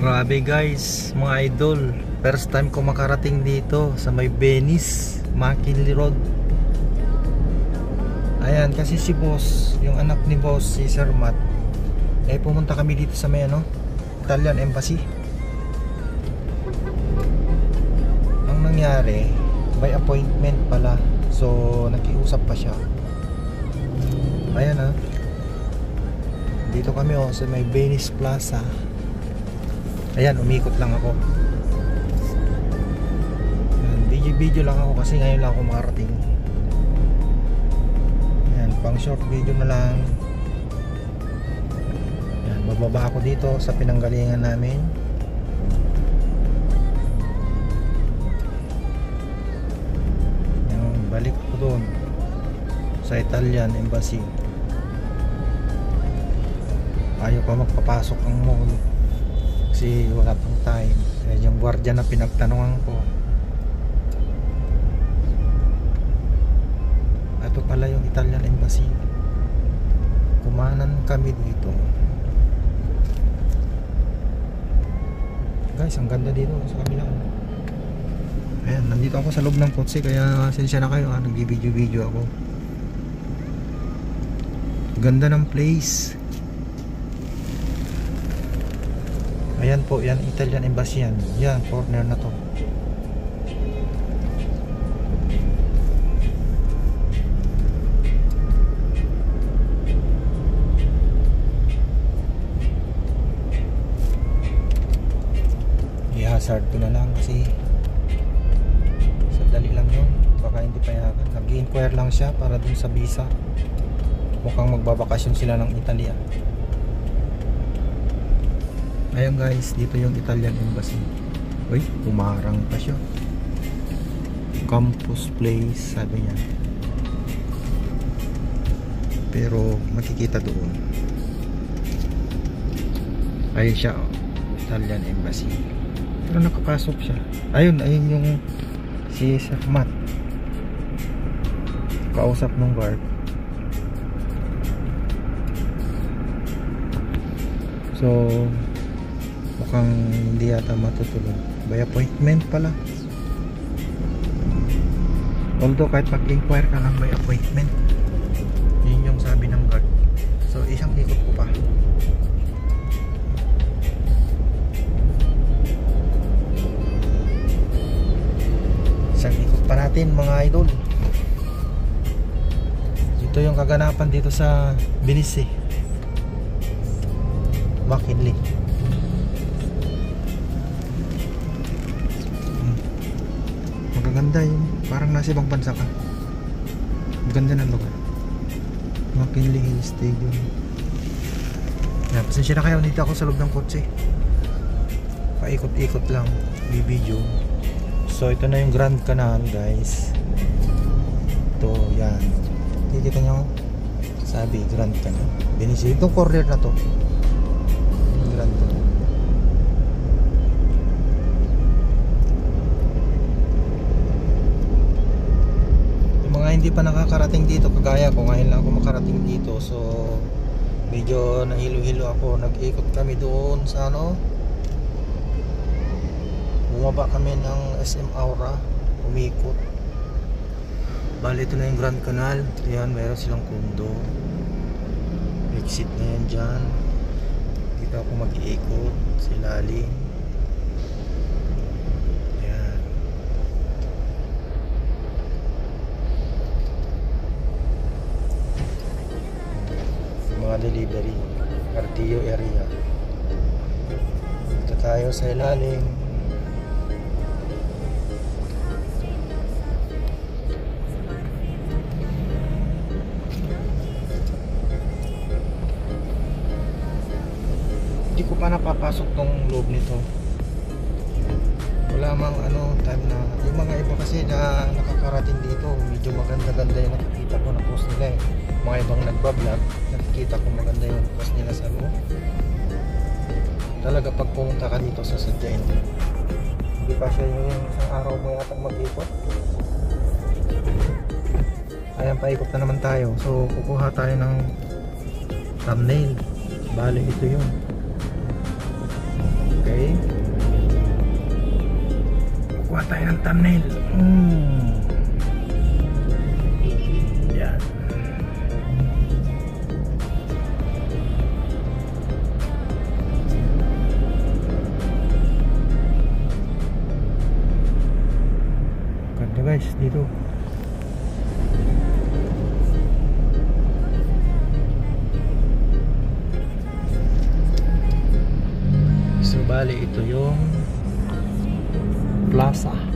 Grabe guys, mga idol. First time ko makarating dito sa may Venice, McKinley Road. Ayan, kasi si boss, yung anak ni boss, si Sir Matt, eh pumunta kami dito sa may ano, Italian Embassy. Ang nangyari, by appointment pala. So, nakiusap pa siya. Ayan ah. Dito kami oh, sa may Venice Plaza. Ayan, umikot lang ako. Ayan, video-video lang ako kasi ngayon lang ako makarating. Ayan, pang short video na lang. Ayan, bababa ako dito sa pinanggalingan namin. Ayan, balik ko doon sa Italian Embassy. Ayaw pa magpapasok ang mall kasi wala pang time. Kaya yung gwardiya na pinagtanungan ko. Ito pala yung Italian Embassy. Kumanan kami dito. Guys ang ganda dito sa kabila. Ayan nandito ako sa loob ng kotse kaya sensya na kayo ah, nag-video video ako. Ganda ng place Ayan po, yan Italian Embassy yan. Yan, corner na to. I-hazard ko na lang kasi sandali lang yun. Baka hindi payagan. Nag-inquire lang siya para dun sa visa. Mukhang magbabakasyon sila ng Italia. Ayun guys, dito yung Italian Embassy. Uy, umarang pa siya. Campus Place, sabi niya. Pero makikita doon. Ayun siya, oh. Italian Embassy. Pero nakapasok siya. Ayun, ayun yung si Sir Matt. Kausap ng guard. So, mukhang hindi yata matutulog. By appointment pala. Although kahit mag-inquire ka lang by appointment. Yun yung sabi ng guard. So isang ikot ko pa. Isang ikot pa natin mga idol. Ito yung kaganapan dito sa Belize McKinley magaganda yun. Parang nasa ibang bansa ka. Maganda ng lugar. McKinley Hill Stadium. Yan, pasensya na kayo. Dito ako sa loob ng kotse. Paikot-ikot lang. Bibidyo so ito na yung Grand Canal guys. Ito yan. Kikita nyo? Sabi Grand Canal. Benicio itong corner na to hindi pa nakakarating dito kagaya ko ngayon lang ako makarating dito. So medyo nahilo-hilo ako. Nag-ikot kami doon sa ano bumaba kami ng SM Aura umikot. Bali ito na yung Grand Canal. Yan meron silang kundo exit na yan dyan. Dito ako mag-iikot si Lali sa ilalim. Hindi ko pa napapasok tong loob nito. Wala mang ano time na yung mga iba kasi na nakakarating dito medyo maganda-ganda yung nakikita ko na post nila eh. Mga ibang nagbablog nakikita ko maganda sa loob talaga pag pumunta ka dito sa sadyain hindi pa siya yung isang araw mo yata mag-ipot ayan paikot na naman tayo. So kukuha tayo ng thumbnail. Bali ito yun. Okay. Kukuha tayo ng thumbnail. Mm. Ganda guys, dito. So, bali ito yung plaza.